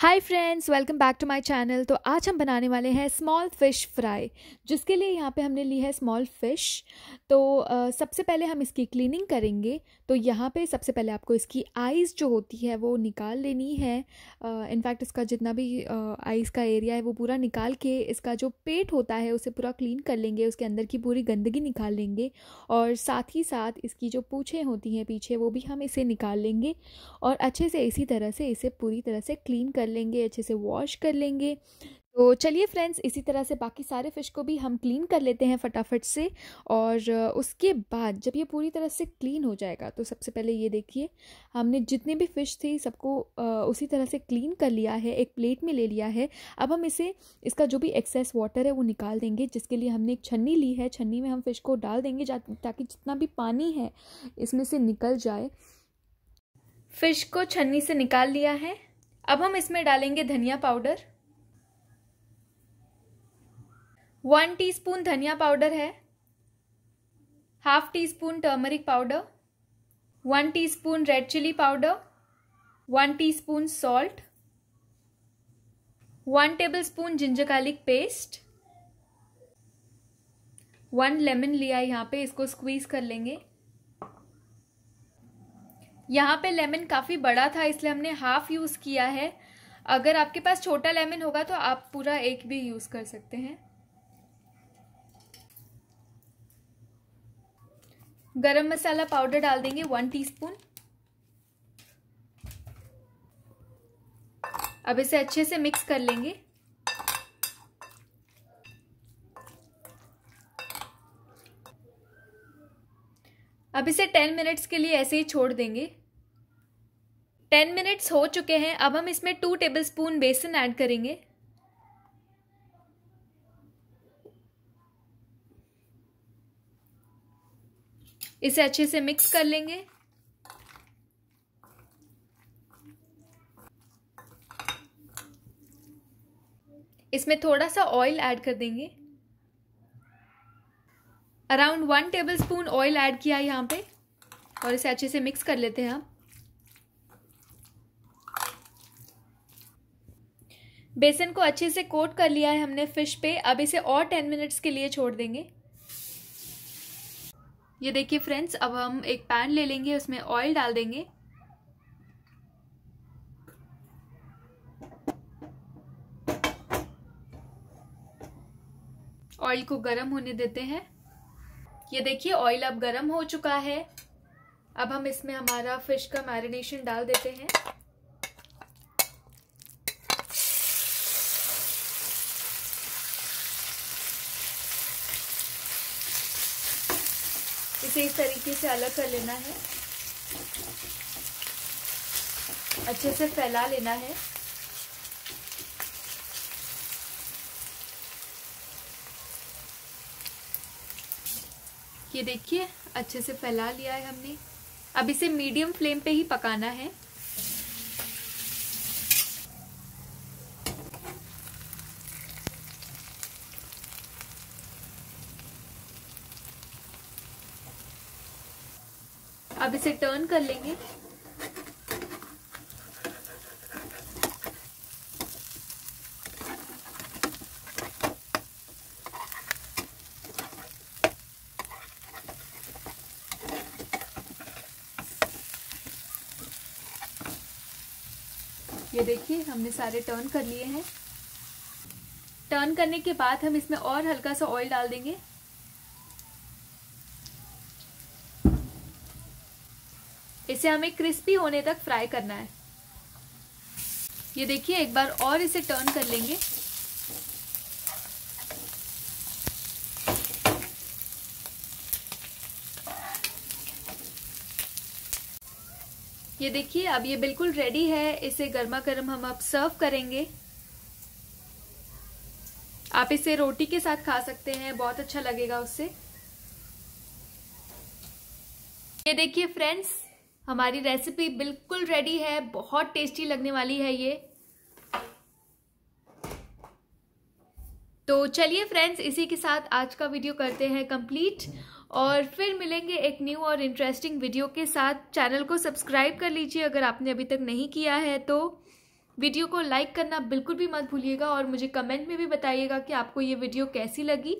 Hi friends welcome back to my channel तो आज हम बनाने वाले हैं स्मॉल फ़िश फ्राई जिसके लिए यहाँ पे हमने ली है स्मॉल फ़िश तो uh, सबसे पहले हम इसकी क्लीनिंग करेंगे. तो यहाँ पे सबसे पहले आपको इसकी आइज़ जो होती है वो निकाल लेनी है. इनफैक्ट इसका जितना भी आइज़ का एरिया है वो पूरा निकाल के इसका जो पेट होता है उसे पूरा क्लीन कर लेंगे उसके अंदर की पूरी गंदगी निकाल लेंगे. और साथ ही साथ इसकी जो पूछें होती हैं पीछे वो भी हम इसे निकाल लेंगे. और अच्छे से इसी तरह से इसे पूरी तरह से क्लीन कर लेंगे, अच्छे से वॉश कर लेंगे। तो चलिए फ्रेंड्स इसी तरह से बाकी सारे फ़िश को भी हम क्लीन कर लेते हैं फटाफट से। और उसके बाद जब ये पूरी तरह से क्लीन हो जाएगा तो सबसे पहले ये देखिए, हमने जितनी भी फ़िश थी, सबको उसी तरह से क्लीन कर लिया है, एक प्लेट में ले लिया है। अब हम इसे, इसका जो भी एक्सेस वाटर है, वो निकाल देंगे, जिसके लिए हमने एक छन्नी ली है। छन्नी में हम फ़िश को डाल देंगे ताकि जितना भी पानी है, इसमें से निकल जाए। फ़िश को छन्नी से निकाल लिया है। अब हम इसमें डालेंगे धनिया पाउडर। वन टीस्पून धनिया पाउडर है। Half teaspoon turmeric powder. One teaspoon red chilli powder. One teaspoon salt. One tablespoon ginger garlic paste. One lemon लिया यहाँ पे, इसको स्क्वीज कर लेंगे। यहाँ पे लेमन काफ़ी बड़ा था, इसलिए हमने हाफ़ यूज़ किया है। अगर आपके पास छोटा लेमन होगा तो आप पूरा एक भी यूज़ कर सकते हैं। गरम मसाला पाउडर डाल देंगे वन टीस्पून अब इसे अच्छे से मिक्स कर लेंगे। अब इसे टेन मिनट्स के लिए ऐसे ही छोड़ देंगे। टेन मिनट्स हो चुके हैं, अब हम इसमें टू टेबल स्पून बेसन ऐड करेंगे। इसे अच्छे से मिक्स कर लेंगे। इसमें थोड़ा सा ऑयल ऐड कर देंगे। Around one tablespoon oil add किया यहाँ पे, और इसे अच्छे से मिक्स कर लेते हैं हम। बेसन को अच्छे से कोट कर लिया है हमने फ़िश पे। अब इसे और टेन मिनट्स के लिए छोड़ देंगे। ये देखिए फ्रेंड्स, अब हम एक पैन ले लेंगे, उसमें ऑयल डाल देंगे। ऑयल को गर्म होने देते हैं। ये देखिए ऑयल अब गर्म हो चुका है। अब हम इसमें हमारा फ़िश का मैरिनेशन डाल देते हैं। इसे इस तरीके से अलग कर लेना है। अच्छे से फैला लेना है। ये देखिए, अच्छे से फैला लिया है हमने। अब इसे मीडियम फ्लेम पे ही पकाना है। अब इसे टर्न कर लेंगे। ये देखिए, हमने सारे टर्न कर लिए हैं। टर्न करने के बाद हम इसमें और हल्का सा ऑयल डाल देंगे। इसे हमें क्रिस्पी होने तक फ्राई करना है। ये देखिए, एक बार और इसे टर्न कर लेंगे। ये देखिए, अब ये बिल्कुल रेडी है। इसे गर्मा गर्म हम अब सर्व करेंगे। आप इसे रोटी के साथ खा सकते हैं। बहुत अच्छा लगेगा उससे। ये देखिए फ्रेंड्स हमारी रेसिपी बिल्कुल रेडी है, बहुत टेस्टी लगने वाली है ये। तो चलिए फ्रेंड्स इसी के साथ आज का वीडियो करते हैं कंप्लीट और फिर मिलेंगे एक न्यू और इंटरेस्टिंग वीडियो के साथ। चैनल को सब्सक्राइब कर लीजिए अगर आपने अभी तक नहीं किया है तो। वीडियो को लाइक करना बिल्कुल भी मत भूलिएगा और मुझे कमेंट में भी बताइएगा कि आपको ये वीडियो कैसी लगी।